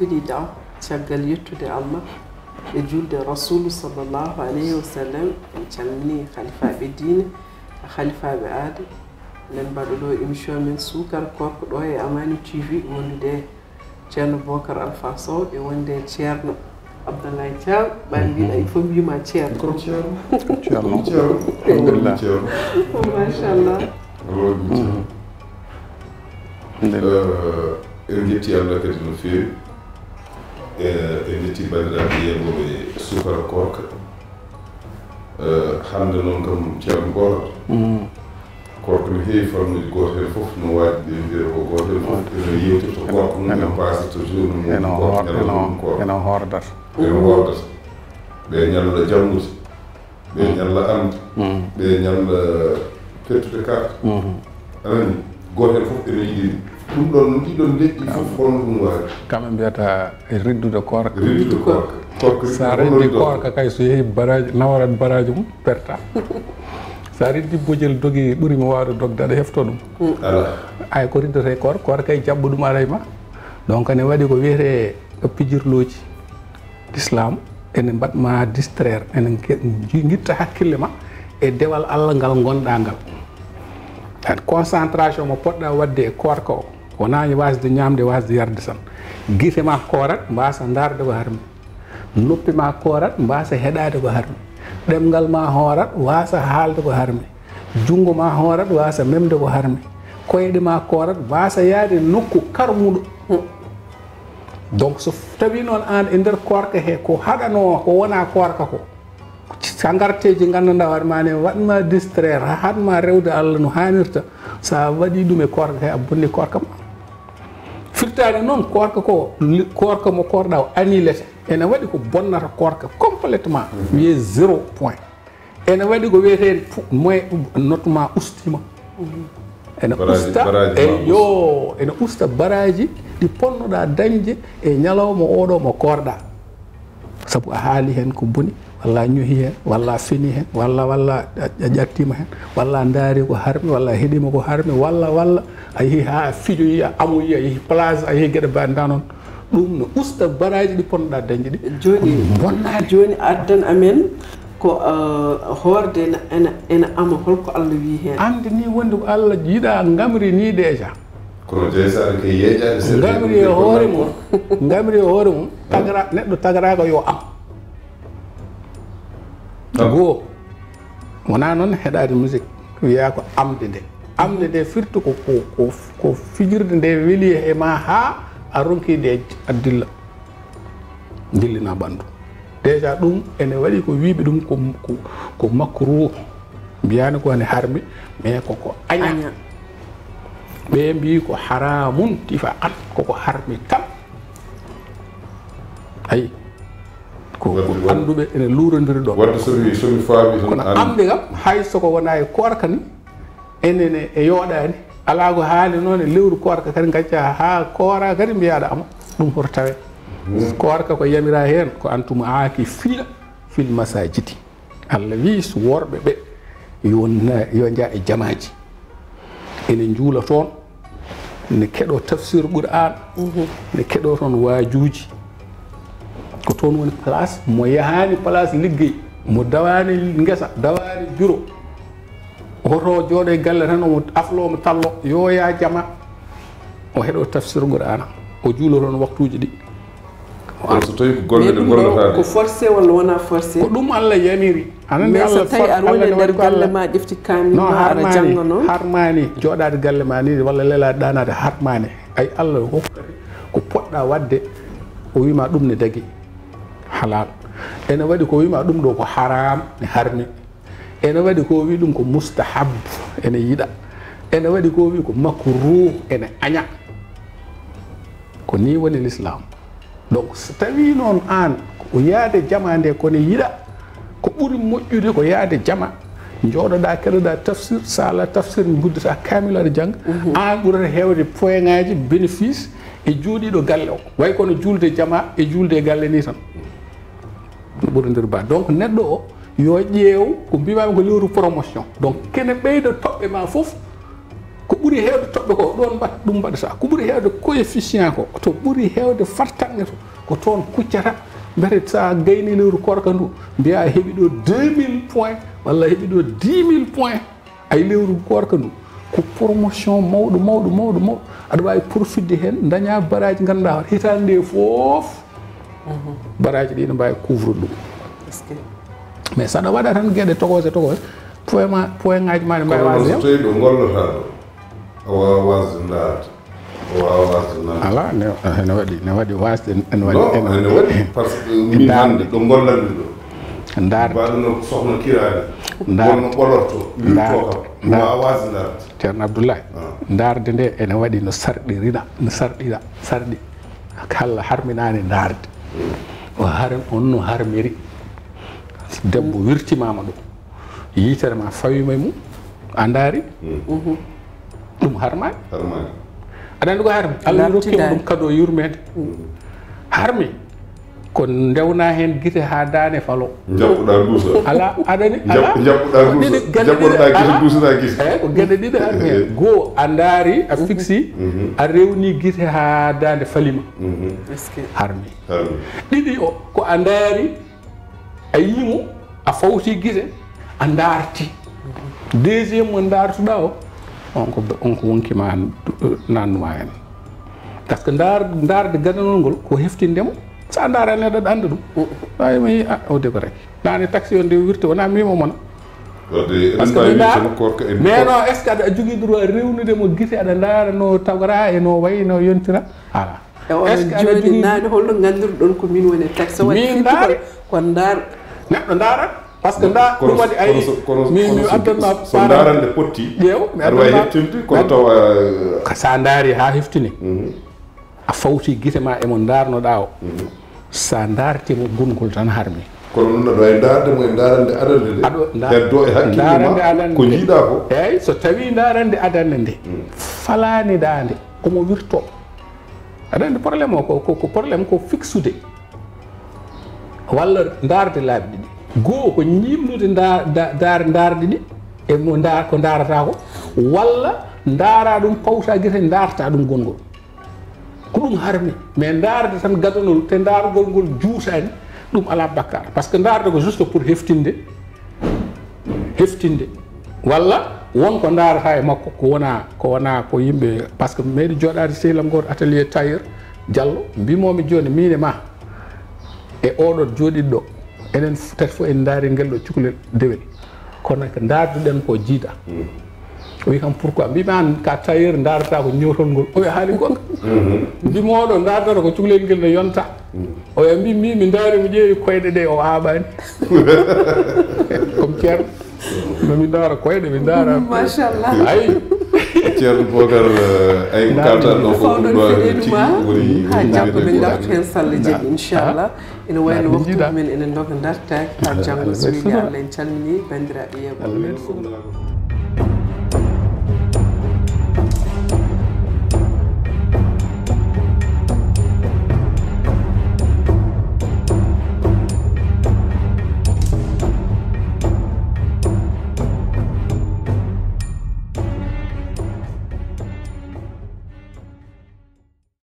بدي تشغل يتودي الله. يجول دي رسول صلى الله عليه وسلم يتعلمني خليفة بدين خليفة بعد لنبالو لو يمشو من سوكر كورك لوهي أماني تيفي وانو دي تشانو بوكر الفاسو يوان دي تشيرنو. عبد الله تشير بانبين ايفو بيما تشير كورو تشير تشير الحمد لله. ما شاء الله. الحمد لله. الحمد لله. آه، الحمد لله E en jetti bandiraɓe yeyoɓe sukara korka e e, hande noon kam ceerno goto korka mm. no heewi famnude goto hen foof no waadi ɓe mbiyata ko goto hen foof eno yewtirto korka mum ene passa toujours mumeno hordata eno hordata ɓe ñalla janngude. Ɓe mm. ñalla ande mm. ɓe ñalla pettude carte mm-hmm. anani goto hen fof ene yiɗi ɗum ɗon ɗiɗon leƴƴi fof holno ɗum wawi kamɓe mbiyata e riddude korka riddude korka korka sa riddi korka kay so yeehi baraji nawarat baraji mum perta. Sa riddi bojel dogi ɓuurimi wawde dogde aɗa hefto ɗum ala ay ko riddete kor kor kay jabbo ɗum aray ma. Donc ne waɗi ko wiyete pijirloji l'islam ene mbaɗma distraire ene guitta hakkille ma e dewal allah ngal gonɗa ngal concentration mo poɗɗa wadde e korka o wona wasde ñamde wasde yarde tan guite ma koorat mbasa darde ko harmi noppi ma koorat mbasa heɗade ko harmi ɗemgal ma hoorat wasa haalde ko harmi junngo ma hoorat wasa memde ko harmi koyɗe ma koorat wasa yaade nokku karmuɗo donc so tawi noon an e nder korka he ko haɗano ko wona korka ko sa garteji gandanɗa ne waɗma distraire ha hatma rewde allah no hannirta sa waɗi ɗum e korka he a bonni korka ma firtade noon korka ko korka mo korɗa o annilete ene waɗi ko bonnata korka complètement. Wiye zéro point. Ene waɗi ko wiyete moyen notement ma ustima. Ene usta e yo ene usta baraji ɗi ponnoɗa dañde e ñalawma oɗo mo korɗa saabu a haali hen ko boni walla ñohi hen walla fini hen walla walla a ƴattima hen walla daari ko harmi walla heeɗima ko harmi walla walla a yeehi ha fijoyi a amoyi a yeehi place a yeehi gueɗe mbadi da noon. Ɗum no usta baraji ɗi ponnoɗa dañde ɗi. Joni bonnani joni addan amen ko uh, hoorde ene ama holko allah wi hen ande ni wonde ko allah yiiɗa gamri ni déjà gamri e hoore mum gamri e hoore mum tagara neɗɗo tagaraka yo am. goo wona noon heɗade musique wiya ko amde nde. Amde nde firti ko ko fijirde nde weeli e ma ha a ronkide a dilla dillina ɓandu déjà ɗum ene waɗi ko wiɓe ɗum ko makru mbiyani ko ene harmi mais koko aña. Ɓe mbi ko haramun tifa an koko harmi kam ayi. ko anduɓe ene lurodiri ɗo. Wadde somi somi faami kono amɓe kam hay soko wona e korka ni enene e yooɗani ala ko haali noon e lewru korka kadi gacca ha koora kadi mbiyaɗa ama ɗum hoto tawe hmm. korka ko yamira hen ko antuma aaki fiila fil masajidi allah wi so worɓe ɓe yo yo jaa e jamaji ene juula toon ne keɗo tafsir ɓur'an mhm. ne keɗo toon waajuji ko toon woni place mo yahani place liggey mo dawani guesa dawani bureau. Oto jooɗo e galle tan omo afloomo tallo yooya jama. O heɗo tafsir qur'ana o juulo toon waktuuji ɗi. So tawi ko golle ɗe gollotade ko forcé walla wona forcé? Ko ɗum allah yamiri. Anani mais so tawi aɗa woni e nder galle ma ƴefti kamima aɗa jannga noon? harmani jooɗade galle ma ni walla lelade ɗanade harmani ay allah hokkati ko poɗɗa wadde o wima ɗum ne dagui halal. Ene waɗi ko wima ɗum ɗo ko haram ne harmi ene waɗi ko wi ɗum ko moustahab ene yiɗa. Ene waɗi ko wi ko makruh ene aña. Ko ni woni l'islam. Donc so tawi noon an ko yaade jama nde kone yiɗa ko ɓuri moƴƴude ko yaade jama jooɗoɗa keɗoɗa tafsir sa ala tafsir guddata kamil aɗa jangga mhm. an ɓurata hewde point ngaji bénéfice e jooɗiɗo galle o. Way kono julde jama e julde e galle ni tan. no ɓurodir ba. Donc neɗɗo o yo ƴeew ko mbimami ko lewru promotion. Donc kene ɓeyda toɓɓe ma fof ko ɓuri heewde toɓɓe ko ɗon mbat ɗum mbaɗata ko ɓuri heewde coefficient ko to ɓuri heewde fartanŋe to ko toon kuccata. Mbete sa gayni lewru korka ndu mbiya heeɓi ɗo 2000 point walla heeɓi ɗo 10 000 point ay lewru korka ndu. Ko promotion mawɗo mawɗo mawɗo mawɗo aɗa wawi profitde hen daña baraji ganduɗa hoto hitande nde foof Mhm. baraji ɗi ne mbawi couvre ɗum mais saɗa waɗa tan gueɗe togose togose point ma point ngaji ma ɗe mbawi wasde so tawi ɗo gollata ɗo a wawa wasde ndaarde ala eh, ne waɗi ne waɗi wasde ene waɗi ene waɗi par ce que min hande ɗo gollanmi ɗo. Ndaarno sohna kirani. Wonno ɓolotto witokam wawa wasde ndaarde ceerno abdoulaye ah. ndaarde nde ene waɗi no sarɗirina no sarɗira sarɗi. Kala harminani ndaarde. o har on no harmiri. Debbo wirtimama ɗo yitere ma fawima e mum a daari mhm. ɗum harmani aɗa andi ko harmi. Allah rokkima ɗum kado yurmede. Mhm. Harmi. ko ndewna heen gite haa daane falo. Jaɓɓuɗa duusa ala aɗani jaɓɓuɗa jabɓuɗa duusajaɓɓuɗa gite duusata gite. Eyi ko geɗe ɗiɗi an heen eh. goo a ndaari a mhm. fixi mhm. a rewni gite haa daande falima. Mhm. Harmi ɗiɗi o ko a ndaari a yiimo a fawti gite a ndaarti. Deuxiéme mo ndaartuɗa o on ko on ko wonkima eh, nannuma heen par ce que ndaar ndaarde gadanol ngol ko heftindemo sandare ne da andu ay may o de ko rek dani taxi on de wirte wona mi mo mon mais non est ce que droit rewnu de mo gisi ada ndara no tawra e ya, no way no yontira ala est ce que ada jogi nani holno gandur don ko min woni taxi woni ko ndar neddo ndara parce que nda dum wadi ay min mi addanna so ndarande potti yew mi addanna ko to sa ndari ha heftini a fawti guite ma emo darnoɗa o. Mhm. Sa dartimo gongol tan harmi. Kono e noon aɗa wawi darde mo e darande adande nde. Heddo e hakkillema ko jiiɗa ko? Eyyi so tawi darande adande nde mm. falani dande omo wirto. Aɗa andi probléme o ko ko probléme ko fixude. Walla darde laabi ɗiɗi. Goho ko jimnude dar darde ɗi e mo ko darata ko? Walla dara ɗum pawta guite darta ɗum gongol. ɗum harmi mais ndaarde tan gadanol te ndaarugol ngol juutani ɗum ala bakkar par ce que ndaarde ko juste pour heftinde heftinde. Walla wonko ndaarata e makko ko wona ko wona ko yimɓe. Par ce que meɗi jooɗade sehlam goto atelier tailleur diallo mbimomi joni min e ma e oɗo jooɗiɗɗo enen tati fof en daari ngel ɗo cukalel dewel. Kono ko ndaarduɗen ko jiida mm. o wi kam pourquoi? Mbimi an ka tailleur darata ko ñewtol ngol. O wi haali gonga mbimoɗo mhm. dardata ko cukalel ngel ne yonta. Mhm. O wi mbi mi mi daari mi ƴeewi koyɗe ɗe o haaɓani comme ceerno. Nomi daara koyɗe mi daara machallah. Ayi ceerno bocar eh, ay kaltan ɗo ko ɗumɗo eh, tigi woni ha janggo min darta hen salla jeeɗi inchallah. ina wayno waktude men enen doga dartaki ha janggo so wiide allah en calmini bandiraɓe yeɓoɓe